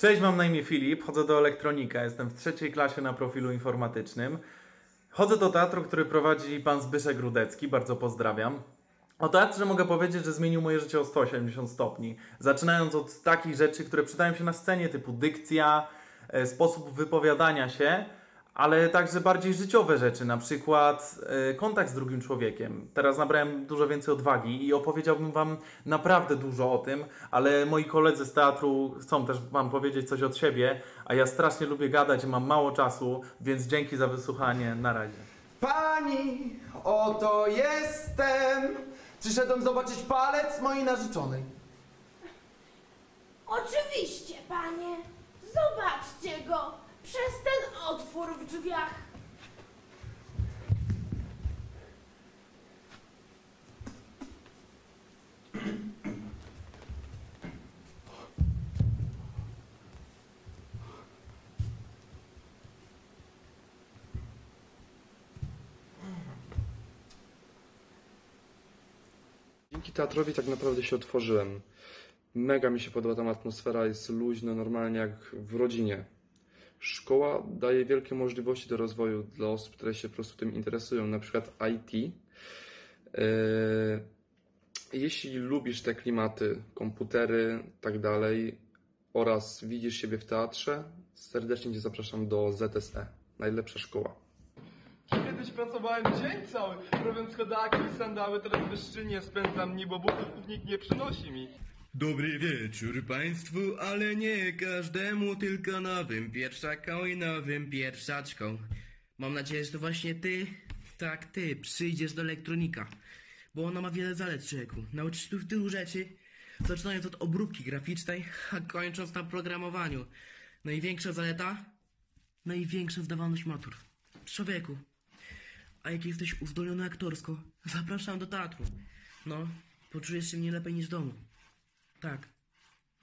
Cześć, mam na imię Filip, chodzę do Elektronika, jestem w trzeciej klasie na profilu informatycznym. Chodzę do teatru, który prowadzi pan Zbyszek Rudecki, bardzo pozdrawiam. O teatrze mogę powiedzieć, że zmienił moje życie o 180 stopni. Zaczynając od takich rzeczy, które przydają się na scenie, typu dykcja, e, sposób wypowiadania się, ale także bardziej życiowe rzeczy, na przykład e, kontakt z drugim człowiekiem. Teraz nabrałem dużo więcej odwagi i opowiedziałbym Wam naprawdę dużo o tym, ale moi koledzy z teatru chcą też Wam powiedzieć coś od siebie, a ja strasznie lubię gadać i mam mało czasu, więc dzięki za wysłuchanie. Na razie. Pani, oto jestem. Przyszedłem zobaczyć palec mojej narzeczonej. Oczywiście, panie. Otwór w drzwiach. Dzięki teatrowi tak naprawdę się otworzyłem. Mega mi się podoba tam atmosfera, jest luźno, normalnie jak w rodzinie. Szkoła daje wielkie możliwości do rozwoju dla osób, które się po prostu tym interesują, na przykład IT. Yy, Jeśli lubisz te klimaty, komputery, tak dalej, oraz widzisz siebie w teatrze, serdecznie Cię zapraszam do ZSE, najlepsza szkoła. Kiedyś pracowałem dzień cały, robiąc chodaki i sandały, teraz bezczynnie spędzam dni, bo butów nikt nie przynosi mi. Dobry wieczór Państwu, ale nie każdemu, tylko nowym pierwszakom i nowym pierwszaczkom. Mam nadzieję, że to właśnie Ty, tak Ty, przyjdziesz do elektronika. Bo ona ma wiele zalet, człowieku. Nauczysz się tu tylu rzeczy, zaczynając od obróbki graficznej, a kończąc na programowaniu. Największa zaleta? Największa zdawalność matur. Człowieku, a jak jesteś uzdolniony aktorsko, zapraszam do teatru. No, poczujesz się nie lepiej niż w domu. Tak.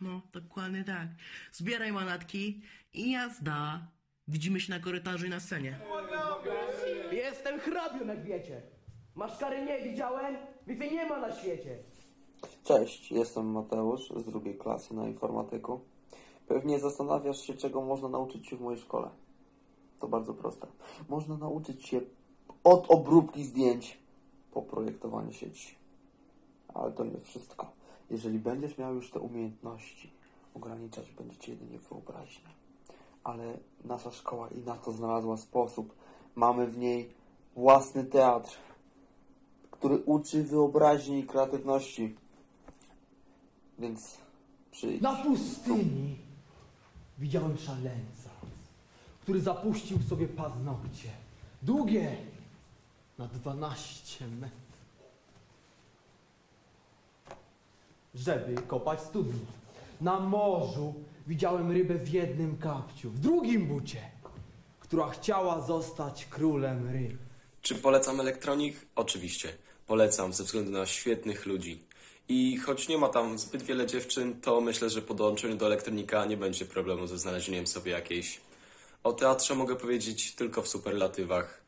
No, dokładnie tak. Zbieraj manatki i jazda. Widzimy się na korytarzu i na scenie. Jestem hrabią, jak wiecie. Maszkary nie widziałem, Wi-Fi nie ma na świecie. Cześć, jestem Mateusz z drugiej klasy na informatyku. Pewnie zastanawiasz się, czego można nauczyć się w mojej szkole. To bardzo proste. Można nauczyć się od obróbki zdjęć po projektowanie sieci. Ale to nie wszystko. Jeżeli będziesz miał już te umiejętności, ograniczać będzie cię jedynie wyobraźnia. Ale nasza szkoła i na to znalazła sposób. Mamy w niej własny teatr, który uczy wyobraźni i kreatywności. Więc przyjdź. Na pustyni widziałem szaleńca, który zapuścił sobie paznokcie. Długie na 12 metrów. Żeby kopać studnie. Na morzu widziałem rybę w jednym kapciu, w drugim bucie, która chciała zostać królem ryb. Czy polecam elektronik? Oczywiście. Polecam ze względu na świetnych ludzi. I choć nie ma tam zbyt wiele dziewczyn, to myślę, że po dołączeniu do elektronika nie będzie problemu ze znalezieniem sobie jakiejś. O teatrze mogę powiedzieć tylko w superlatywach.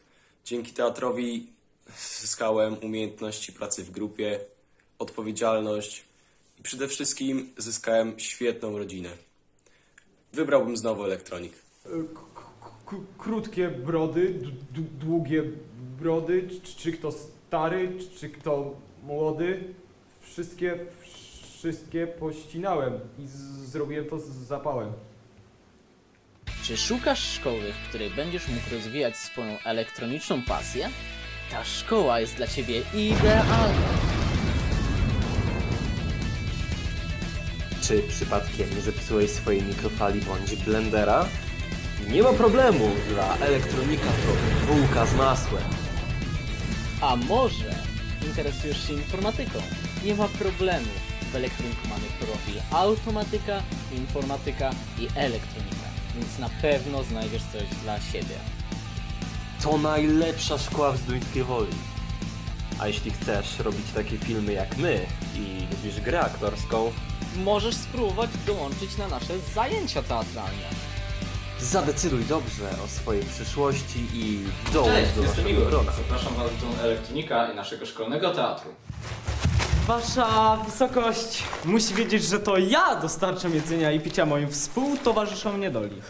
Dzięki teatrowi zyskałem umiejętności pracy w grupie, odpowiedzialność i przede wszystkim zyskałem świetną rodzinę. Wybrałbym znowu elektronik. K- krótkie brody, długie brody, czy, czy kto stary, czy, czy kto młody. Wszystkie, wszystkie pościnałem i zrobiłem to z zapałem. Czy szukasz szkoły, w której będziesz mógł rozwijać swoją elektroniczną pasję? Ta szkoła jest dla Ciebie idealna. Czy przypadkiem nie zepsułeś swojej mikrofali bądź blendera? Nie ma problemu, dla elektronika to bułka z masłem. A może interesujesz się informatyką? Nie ma problemu. W elektroniku mamy profil automatyka, informatyka i elektronika, więc na pewno znajdziesz coś dla siebie. To najlepsza szkoła w Zduńskiej Woli. A jeśli chcesz robić takie filmy jak my i lubisz grę aktorską, Możesz spróbować dołączyć na nasze zajęcia teatralne. zadecyduj dobrze o swojej przyszłości i dołącz Cześć, do jestem naszego Igor. grona. Zapraszam Was do Elektronika i naszego szkolnego teatru. Wasza wysokość musi wiedzieć, że to ja dostarczam jedzenia i picia moim współtowarzyszom niedoli.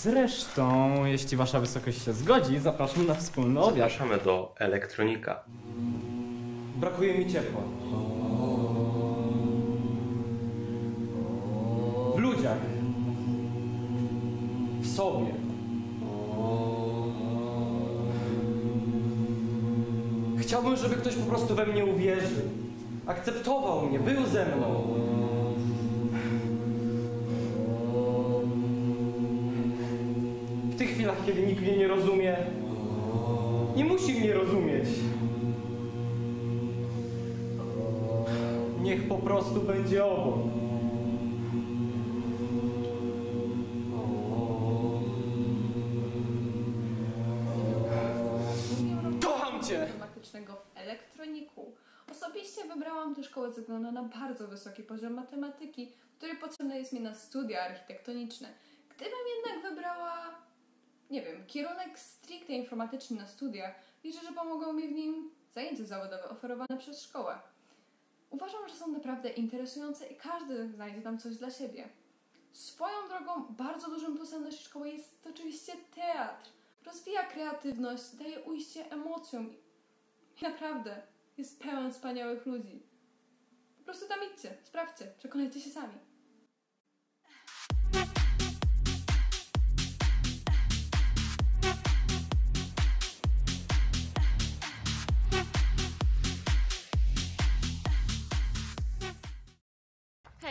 Zresztą, jeśli wasza wysokość się zgodzi, zapraszam na wspólny obiad. Zapraszamy do elektronika. Brakuje mi ciepła. W ludziach. W sobie. Chciałbym, żeby ktoś po prostu we mnie uwierzył. Akceptował mnie, był ze mną. Kiedy nikt mnie nie rozumie, nie musi mnie rozumieć. Niech po prostu będzie obok. Kocham cię! matematycznego w elektroniku. Osobiście wybrałam tę szkołę ze względu na bardzo wysoki poziom matematyki, który potrzebny jest mi na studia architektoniczne. Gdybym jednak wybrała, nie wiem, kierunek stricte informatyczny na studiach, liczę, że pomogą mi w nim zajęcia zawodowe oferowane przez szkołę. Uważam, że są naprawdę interesujące i każdy znajdzie tam coś dla siebie. Swoją drogą, bardzo dużym plusem naszej szkoły jest oczywiście teatr. Rozwija kreatywność, daje ujście emocjom i naprawdę jest pełen wspaniałych ludzi. Po prostu tam idźcie, sprawdźcie, przekonajcie się sami.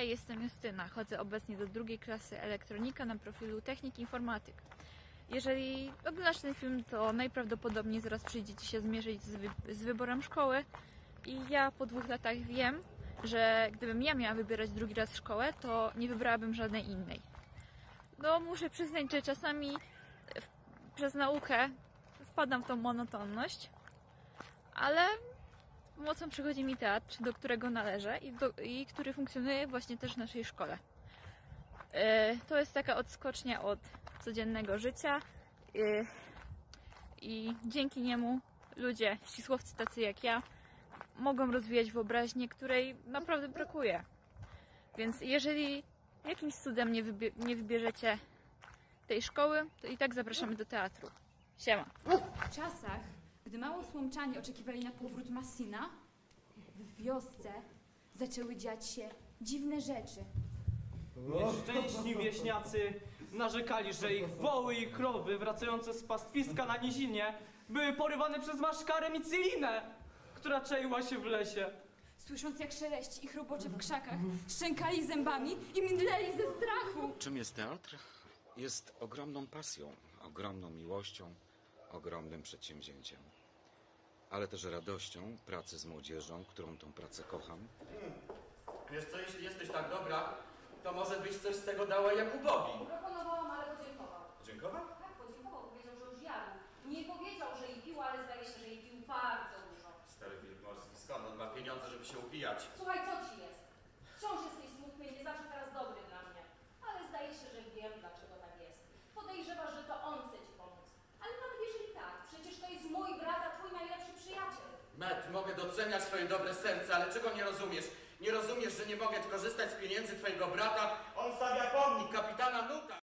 Hej, jestem Justyna. Chodzę obecnie do drugiej klasy elektronika na profilu Technik Informatyk. Jeżeli oglądasz ten film, to najprawdopodobniej zaraz przyjdzie Ci się zmierzyć z, wy- z wyborem szkoły. I ja po dwóch latach wiem, że gdybym ja miała wybierać drugi raz szkołę, to nie wybrałabym żadnej innej. No, muszę przyznać, że czasami przez naukę wpadam w tą monotonność, ale mocą przychodzi mi teatr, do którego należę i, do, i który funkcjonuje właśnie też w naszej szkole. E, To jest taka odskocznia od codziennego życia e, i dzięki niemu ludzie, ścisłowcy tacy jak ja, mogą rozwijać wyobraźnię, której naprawdę brakuje. Więc jeżeli jakimś cudem nie, wybie- nie wybierzecie tej szkoły, to i tak zapraszamy do teatru. Siema. W czasach, gdy mało słomczanie oczekiwali na powrót Massina, w wiosce zaczęły dziać się dziwne rzeczy. Nieszczęśni wieśniacy narzekali, że ich woły i krowy wracające z pastwiska na nizinie były porywane przez maszkarę Micylinę, która czaiła się w lesie. Słysząc jak szeleści ich robocze w krzakach, szczękali zębami i mdleli ze strachu. Czym jest teatr? Jest ogromną pasją, ogromną miłością, ogromnym przedsięwzięciem. Ale też radością pracy z młodzieżą, którą tą pracę kocham. Wiesz co, jeśli jesteś tak dobra, to może byś coś z tego dała Jakubowi. Proponowałam, ale podziękował. Dziękował? Tak, podziękował. Powiedział, że już jadł. Nie powiedział, że i pił, ale zdaje się, że i pił bardzo dużo. Stary wilk morski, skąd on ma pieniądze, żeby się upijać? Słuchaj, co ci jest? Wciąż jesteś smutny i nie zawsze teraz dobry dla mnie. Ale zdaje się, że wiem, dlaczego tak jest. Podejrzewasz, że to on chce ci pomóc. Ale nawet jeżeli tak, przecież to jest mój brat, a twój najlepszy przyjaciel. Matt, mogę doceniać twoje dobre serce, ale czego nie rozumiesz? Nie rozumiesz, że nie mogę korzystać z pieniędzy twojego brata? On stawia pomnik kapitana Nuta.